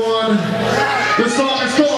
everyone. This song is called